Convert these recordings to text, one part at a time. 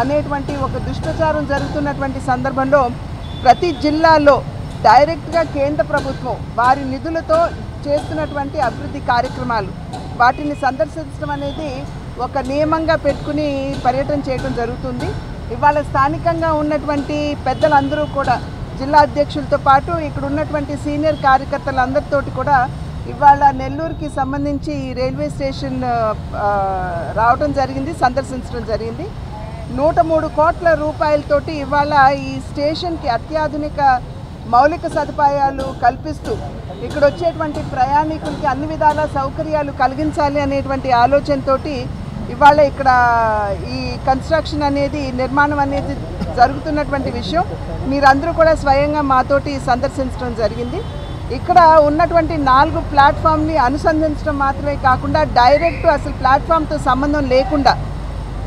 అనేటువంటి ఒక దుష్టచారం జరుగుతున్నటువంటి సందర్భంలో ప్రతి జిల్లాలో డైరెక్ట్గా కేంద్ర ప్రభుత్వం వారి నిధులతో చేస్తున్నటువంటి అభివృద్ధి కార్యక్రమాలు. వాటిని సందర్శించడం అనేది ఒక నియమంగా పెట్టుకుని పర్యటన చేయడం జరుగుతుంది. ఇవాళ స్థానికంగా ఉన్నటువంటి పెద్దలందరూ కూడా జిల్లా అధ్యక్షులతో పాటు ఇక్కడ ఉన్నటువంటి సీనియర్ కార్యకర్తలందరితోటి కూడా ఇవాళ నెల్లూరుకి సంబంధించి రైల్వే స్టేషన్ రావడం జరిగింది సందర్శించడం జరిగింది. నూట మూడు కోట్ల రూపాయలతోటి ఇవాళ ఈ స్టేషన్కి అత్యాధునిక మౌలిక సదుపాయాలు కల్పిస్తూ ఇక్కడ వచ్చేటువంటి ప్రయాణికులకి అన్ని విధాల సౌకర్యాలు కలిగించాలి అనేటువంటి ఆలోచనతోటి ఇవాళ ఇక్కడ ఈ కన్స్ట్రక్షన్ అనేది నిర్మాణం అనేది జరుగుతున్నటువంటి విషయం. మీరందరూ కూడా స్వయంగా మాతోటి సందర్శించడం జరిగింది. ఇక్కడ ఉన్నటువంటి నాలుగు ప్లాట్ఫామ్ని అనుసంధించడం మాత్రమే కాకుండా డైరెక్ట్ అసలు ప్లాట్ఫామ్తో సంబంధం లేకుండా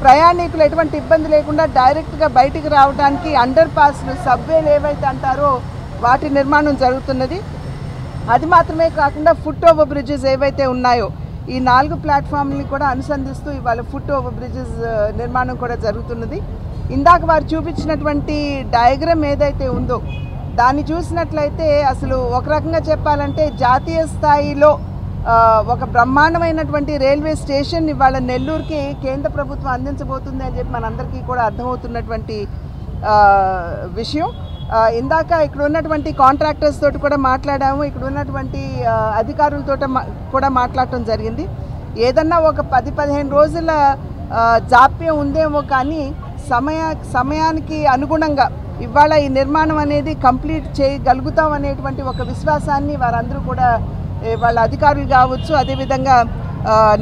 ప్రయాణికులు ఎటువంటి ఇబ్బంది లేకుండా డైరెక్ట్గా బయటికి రావడానికి అండర్ పాస్లు సబ్వేలు ఏవైతే అంటారో వాటి నిర్మాణం జరుగుతున్నది. అది మాత్రమే కాకుండా ఫుట్ ఓవర్ బ్రిడ్జెస్ ఏవైతే ఉన్నాయో ఈ నాలుగు ప్లాట్ఫామ్ని కూడా అనుసంధిస్తూ ఇవాళ ఫుట్ ఓవర్ బ్రిడ్జెస్ నిర్మాణం కూడా జరుగుతున్నది. ఇందాక వారు చూపించినటువంటి డయాగ్రామ్ ఏదైతే ఉందో దాన్ని చూసినట్లయితే అసలు ఒక రకంగా చెప్పాలంటే జాతీయ స్థాయిలో ఒక బ్రహ్మాండమైనటువంటి రైల్వే స్టేషన్ ఇవాళ నెల్లూరుకి కేంద్ర ప్రభుత్వం అందించబోతుంది అని చెప్పి మనందరికీ కూడా అర్థమవుతున్నటువంటి విషయం. ఇందాక ఇక్కడ ఉన్నటువంటి కాంట్రాక్టర్స్ తోటి కూడా మాట్లాడాము. ఇక్కడ ఉన్నటువంటి అధికారులతో కూడా మాట్లాడటం జరిగింది. ఏదన్నా ఒక పది పదిహేను రోజుల జాప్యం ఉందేమో కానీ సమయ సమయానికి అనుగుణంగా ఇవాళ ఈ నిర్మాణం అనేది కంప్లీట్ చేయగలుగుతాం అనేటువంటి ఒక విశ్వాసాన్ని వారందరూ కూడా వాళ్ళ అధికారులు కావచ్చు అదేవిధంగా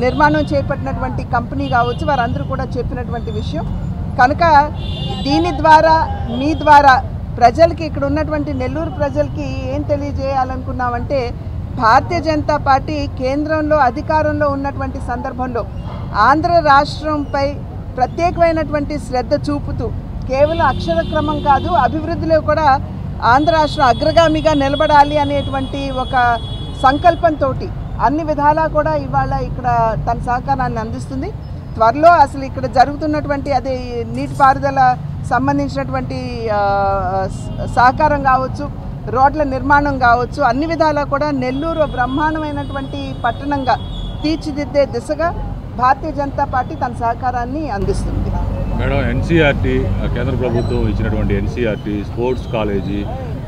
నిర్మాణం చేపట్టినటువంటి కంపెనీ కావచ్చు వారందరూ కూడా చెప్పినటువంటి విషయం. కనుక దీని ద్వారా మీ ద్వారా ప్రజలకి ఇక్కడ ఉన్నటువంటి నెల్లూరు ప్రజలకి ఏం తెలియజేయాలనుకున్నామంటే భారతీయ జనతా పార్టీ కేంద్రంలో అధికారంలో ఉన్నటువంటి సందర్భంలో ఆంధ్ర రాష్ట్రంపై ప్రత్యేకమైనటువంటి శ్రద్ధ చూపుతూ కేవలం అక్షర క్రమం కాదు అభివృద్ధిలో కూడా ఆంధ్ర రాష్ట్రం అగ్రగామిగా నిలబడాలి అనేటువంటి ఒక సంకల్పంతో అన్ని విధాలా కూడా ఇవాళ ఇక్కడ తన సహకారాన్ని అందిస్తుంది. త్వరలో అసలు ఇక్కడ జరుగుతున్నటువంటి అదే నీటిపారుదల సంబంధించినటువంటి సహకారం కావచ్చు రోడ్ల నిర్మాణం కావచ్చు అన్ని విధాలా కూడా నెల్లూరు బ్రహ్మాండమైనటువంటి పట్టణంగా తీర్చిదిద్దే దిశగా భారతీయ జనతా పార్టీ తన సహకారాన్ని అందిస్తుంది. మేడం ఎన్సీఆర్టీ కేంద్ర ప్రభుత్వం ఇచ్చినటువంటి NCERT sports college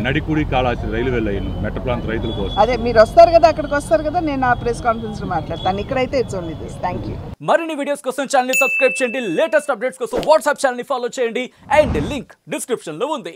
Nadikudi Kalahasti railway line మెట్ట ప్రాంత రైతుల కోసం. అదే మీరు వస్తారు కదా అక్కడికి వస్తారు కదా నేను ఆ ప్రెస్ కాన్ఫరెన్స్లో మాట్లాడతాను. ఇక్కడైతే it's only this thank you మరిన్ని వీడియోస్ కోసం ఛానల్ సబ్స్క్రైబ్ చేయండి. లేటెస్ట్ అప్డేట్స్ కోసం వాట్సాప్ ఛానల్ ఫాలో చేయండి. అండ్ లింక్ డిస్క్రిప్షన్లో ఉంది.